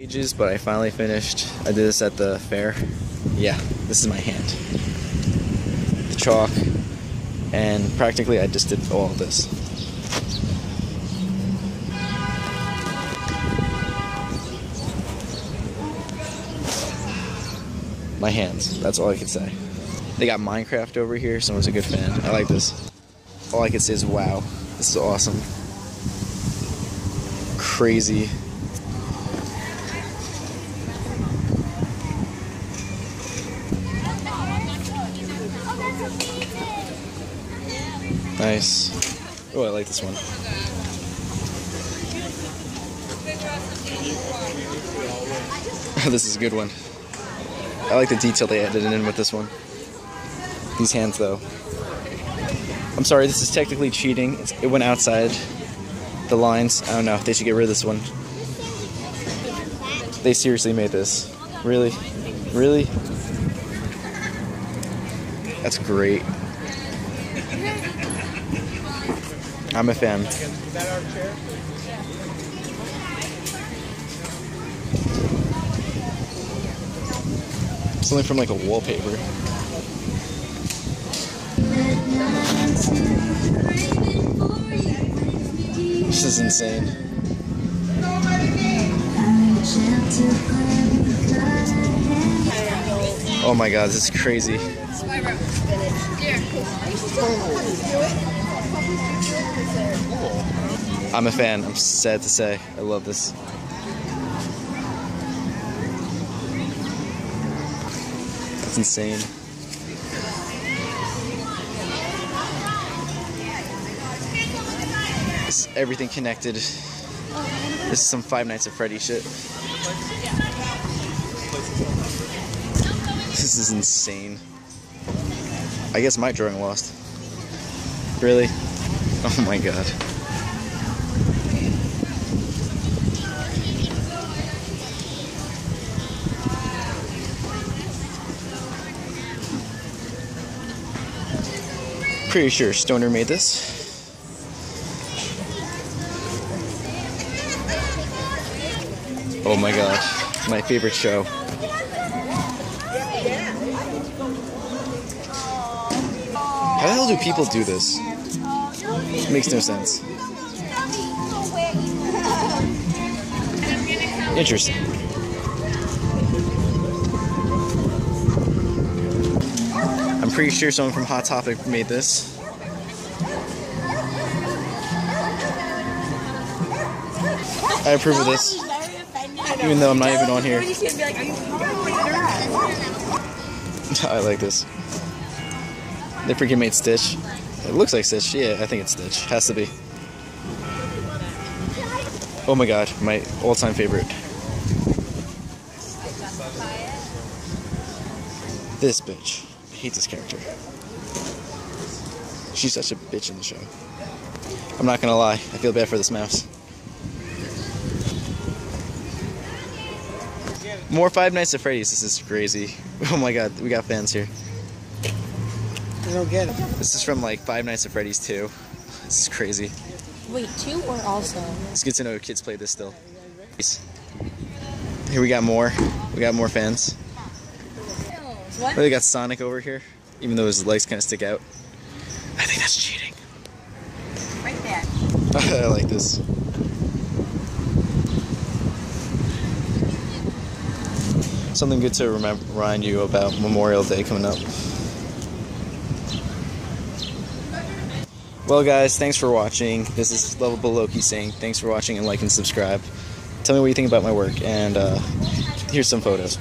Ages, but I finally finished. I did this at the fair. Yeah, this is my hand. The chalk, and practically I just did all of this. My hands, that's all I can say. They got Minecraft over here, someone's a good fan. I like this. All I can say is wow. This is awesome. Crazy. Nice. Oh, I like this one. this is a good one. I like the detail they added in with this one. These hands, though. I'm sorry, this is technically cheating. It's, it went outside the lines. I don't know. They should get rid of this one. They seriously made this. Really? Really? That's great. I'm a fan. Something from like a wallpaper. This is insane. Oh my god, this is crazy. I'm a fan. I'm sad to say. I love this. That's insane. This is everything connected. This is some Five Nights at Freddy shit. This is insane. I guess my drawing lost. Really? Oh my god. Pretty sure Stoner made this. Oh my god, my favorite show. How the hell do people do this? Makes no sense. Interesting. I'm pretty sure someone from Hot Topic made this. I approve of this, even though I'm not even on here. I like this. They freaking made Stitch. It looks like Stitch. Yeah, I think it's Stitch. Has to be. Oh my god, my all-time favorite. This bitch. I hate this character. She's such a bitch in the show. I'm not gonna lie, I feel bad for this mouse. More Five Nights at Freddy's. This is crazy. Oh my god, we got fans here. I don't get it. This is from like Five Nights at Freddy's 2. This is crazy. Wait, two or also? It's good to know kids play this still. Here we got more. We got more fans. What? Oh, they got Sonic over here, even though his legs kind of stick out. I think that's cheating. Right there. I like this. Something good to remember, remind you about Memorial Day coming up. Well, guys, thanks for watching. This is Lovable Loki saying thanks for watching and like and subscribe. Tell me what you think about my work, and uh, here's some photos.